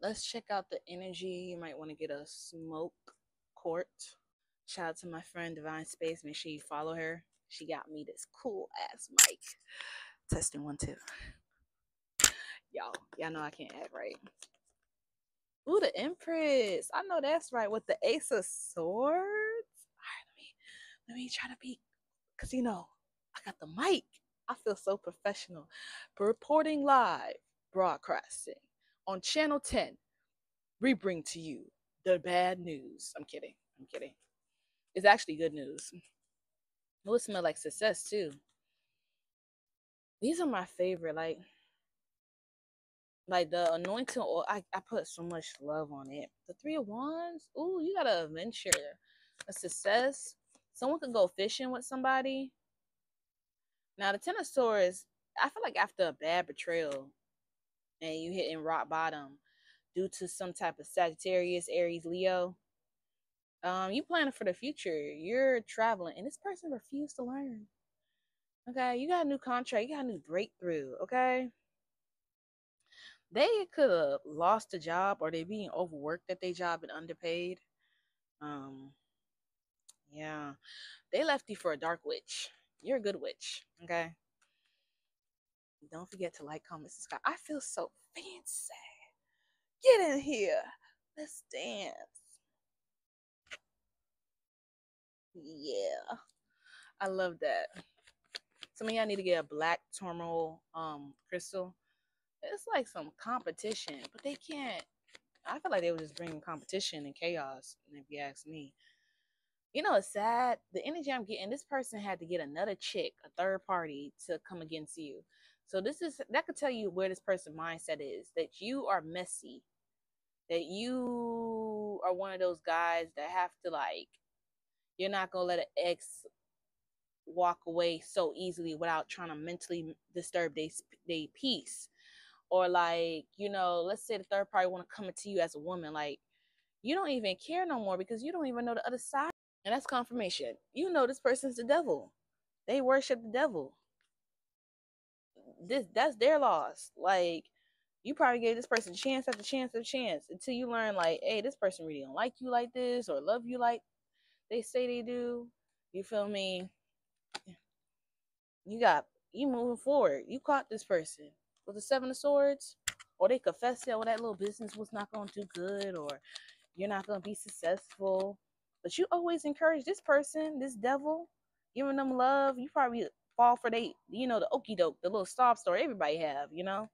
let's check out the energy. You might want to get a smoke court. Shout out to my friend Divine Space. Make sure you follow her. She got me this cool ass mic. Testing one, two. Y'all, y'all know I can't act right. Ooh, the Empress. I know that's right with the Ace of Swords. All right, let me let me try to be, cause you know I got the mic. I feel so professional. Reporting live, broadcasting on Channel 10. We bring to you the bad news. I'm kidding. I'm kidding. It's actually good news. It would smell like success too. These are my favorite. Like like the anointing oil, I, I put so much love on it. The three of wands, ooh, you got a adventure, a success. Someone could go fishing with somebody. Now the ten of swords, I feel like after a bad betrayal and you hitting rock bottom due to some type of Sagittarius, Aries, Leo, um, you planning for the future. You're traveling, and this person refused to learn. Okay, you got a new contract, you got a new breakthrough. Okay, they could have lost a job or they being overworked at their job and underpaid. Um, yeah, they left you for a dark witch. You're a good witch, okay? Don't forget to like, comment, subscribe. I feel so fancy. Get in here. Let's dance. Yeah, I love that. Some of y'all need to get a black tourmaline um crystal it's like some competition, but they can't. I feel like they were just bringing competition and chaos. If you ask me, you know, it's sad. The energy I'm getting, this person had to get another chick, a third party, to come against you. So this is that could tell you where this person mindset is. That you are messy. That you are one of those guys that have to like. You're not gonna let an ex walk away so easily without trying to mentally disturb their they peace or like you know let's say the third party want to come to you as a woman like you don't even care no more because you don't even know the other side and that's confirmation you know this person's the devil they worship the devil this that's their loss like you probably gave this person chance after chance after chance until you learn like hey this person really don't like you like this or love you like they say they do you feel me you got you moving forward you caught this person with the Seven of Swords, or they confess that well, that little business was not going to do good, or you're not going to be successful. But you always encourage this person, this devil, giving them love. You probably fall for they, you know, the okey doke, the little soft story everybody have, you know.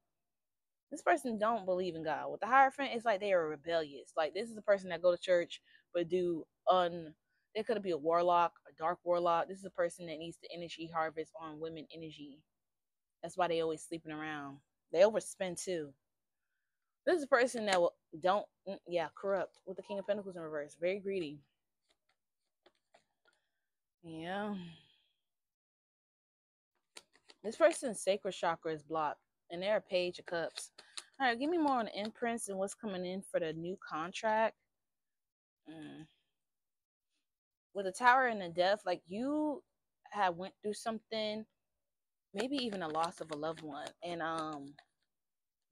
This person don't believe in God. With the Hierophant, it's like they are rebellious. Like this is a person that go to church but do un. They could be a warlock, a dark warlock. This is a person that needs the energy harvest on women energy that's why they always sleeping around. They overspend too. This is a person that will don't mm, yeah corrupt with the King of Pentacles in reverse. Very greedy. Yeah. This person's sacral chakra is blocked, and they're a page of cups. All right, give me more on the Empress and what's coming in for the new contract. Mm. With the tower and the death, like you have went through something maybe even a loss of a loved one and um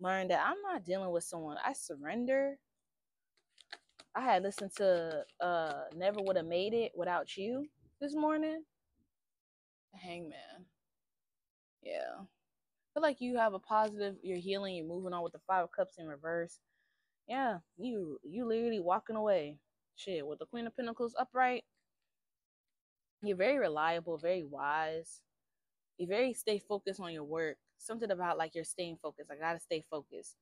learned that I'm not dealing with someone. I surrender. I had listened to uh Never Would Have Made It Without You this morning. Hangman. Yeah. I feel like you have a positive, you're healing, you're moving on with the five of cups in reverse. Yeah, you you literally walking away. Shit, with the Queen of Pentacles upright. You're very reliable, very wise you very stay focused on your work. Something about like you're staying focused. I gotta stay focused.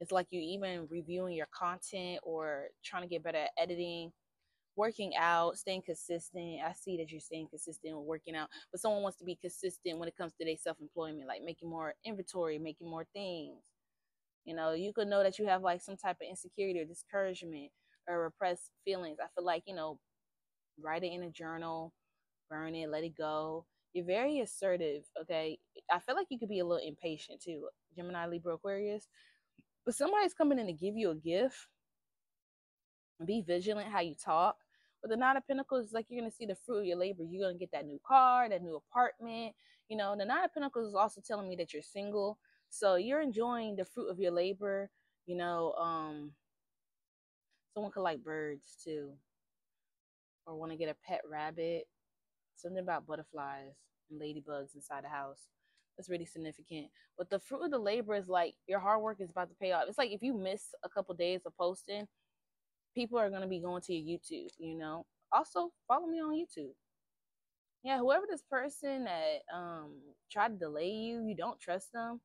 It's like you even reviewing your content or trying to get better at editing, working out, staying consistent. I see that you're staying consistent with working out, but someone wants to be consistent when it comes to their self employment, like making more inventory, making more things. You know, you could know that you have like some type of insecurity or discouragement or repressed feelings. I feel like, you know, write it in a journal, burn it, let it go you're very assertive, okay? I feel like you could be a little impatient too, Gemini, Libra, Aquarius. But somebody's coming in to give you a gift. Be vigilant how you talk. With the Nine of Pentacles, it's like you're gonna see the fruit of your labor. You're gonna get that new car, that new apartment. You know, the Nine of Pentacles is also telling me that you're single, so you're enjoying the fruit of your labor. You know, um, someone could like birds too, or want to get a pet rabbit. Something about butterflies and ladybugs inside the house. That's really significant. But the fruit of the labor is like your hard work is about to pay off. It's like if you miss a couple days of posting, people are gonna be going to your YouTube. You know. Also, follow me on YouTube. Yeah, whoever this person that um tried to delay you, you don't trust them.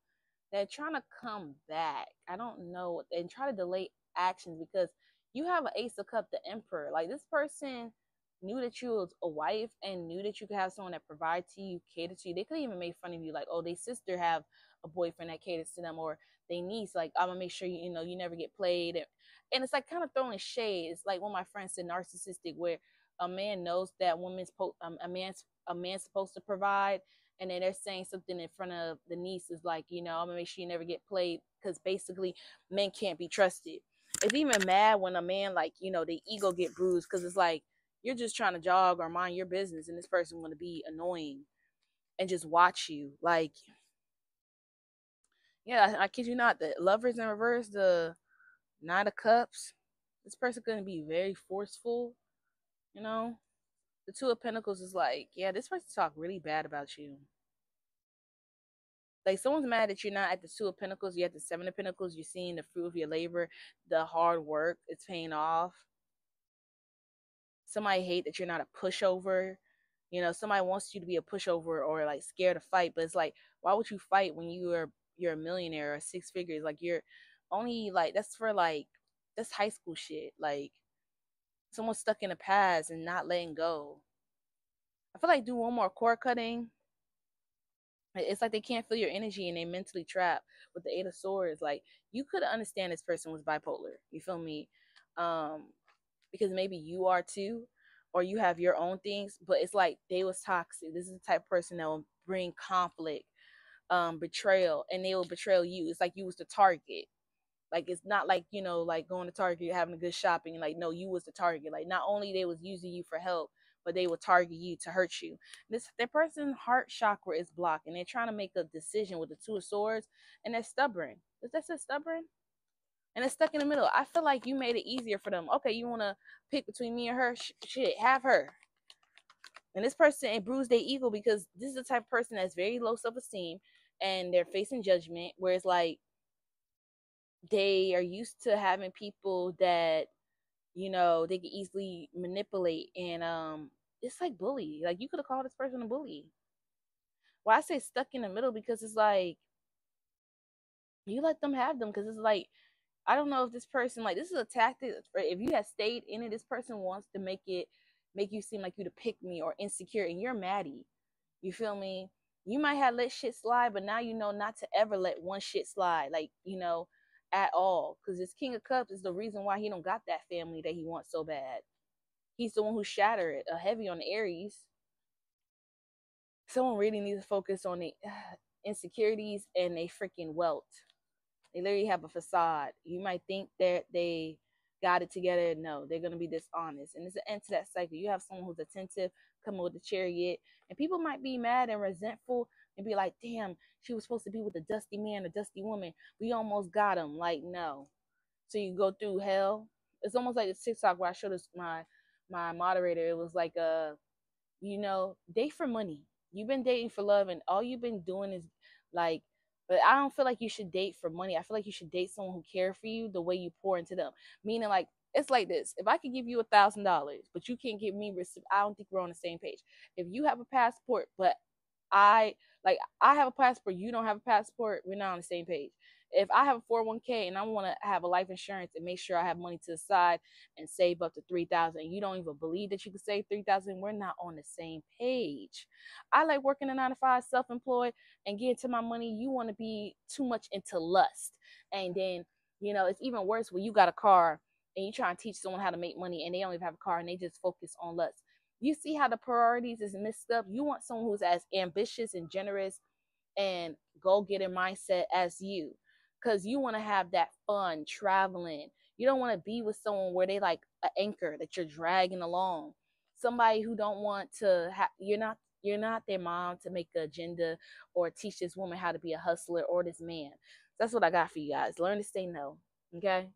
They're trying to come back. I don't know and try to delay actions because you have an ace of cup, the emperor. Like this person knew that you was a wife and knew that you could have someone that provide to you, cater to you. They could even make fun of you, like, oh, they sister have a boyfriend that caters to them, or they niece, like, I'm gonna make sure you, you know, you never get played. And it's like kind of throwing shade. It's like of my friends said, narcissistic, where a man knows that woman's po- um, a man's a man's supposed to provide, and then they're saying something in front of the niece is like, you know, I'm gonna make sure you never get played because basically men can't be trusted. It's even mad when a man like you know the ego get bruised because it's like you're just trying to jog or mind your business, and this person want to be annoying and just watch you like. Yeah, I kid you not. The lovers in reverse, the nine of Cups. This person gonna be very forceful you know, the Two of Pentacles is like, yeah, this person talk really bad about you. Like someone's mad that you're not at the Two of Pentacles, you're at the Seven of Pentacles, you're seeing the fruit of your labor, the hard work, it's paying off. Somebody hate that you're not a pushover. You know, somebody wants you to be a pushover or like scared to fight, but it's like, why would you fight when you are you're a millionaire or six figures? Like you're only like that's for like that's high school shit. Like someone stuck in the past and not letting go. I feel like do one more cord cutting. It's like they can't feel your energy and they mentally trapped with the eight of swords. Like you could understand this person was bipolar. You feel me? Um, because maybe you are too, or you have your own things, but it's like they was toxic. This is the type of person that will bring conflict, um, betrayal, and they will betray you. It's like you was the target. Like it's not like you know, like going to Target, having a good shopping. Like no, you was the target. Like not only they was using you for help, but they will target you to hurt you. This their person's heart chakra is blocked, and they're trying to make a decision with the two of swords, and they're stubborn. Is that say stubborn? And it's stuck in the middle. I feel like you made it easier for them. Okay, you want to pick between me and her? Sh- shit, have her. And this person it bruised their ego because this is the type of person that's very low self esteem, and they're facing judgment. Where it's like they are used to having people that you know they can easily manipulate and um it's like bully like you could have called this person a bully well i say stuck in the middle because it's like you let them have them because it's like i don't know if this person like this is a tactic if you have stayed in it this person wants to make it make you seem like you to pick me or insecure and you're maddie you feel me you might have let shit slide but now you know not to ever let one shit slide like you know at all. Because this King of Cups is the reason why he don't got that family that he wants so bad. He's the one who shattered it, a heavy on Aries. Someone really needs to focus on the insecurities and they freaking wealth. They literally have a facade. You might think that they got it together. No, they're gonna be dishonest. And it's an end to that cycle. You have someone who's attentive, come with the chariot, and people might be mad and resentful and be like, damn, she was supposed to be with a dusty man, a dusty woman. We almost got him. Like, no. So you go through hell. It's almost like a TikTok where I showed this my my moderator. It was like a, you know, date for money. You've been dating for love, and all you've been doing is like but I don't feel like you should date for money. I feel like you should date someone who cares for you the way you pour into them. Meaning, like, it's like this if I could give you a thousand dollars, but you can't give me, I don't think we're on the same page. If you have a passport, but I like I have a passport, you don't have a passport, we're not on the same page. If I have a 401k and I want to have a life insurance and make sure I have money to the side and save up to 3000 you don't even believe that you can save 3000 we're not on the same page. I like working a 9 to 5 self-employed and getting to my money. You want to be too much into lust. And then, you know, it's even worse when you got a car and you try and teach someone how to make money and they don't even have a car and they just focus on lust. You see how the priorities is mixed up. You want someone who's as ambitious and generous and go getter mindset as you because you want to have that fun traveling. You don't want to be with someone where they like an anchor that you're dragging along. Somebody who don't want to have you're not you're not their mom to make an agenda or teach this woman how to be a hustler or this man. That's what I got for you guys. Learn to say no. Okay.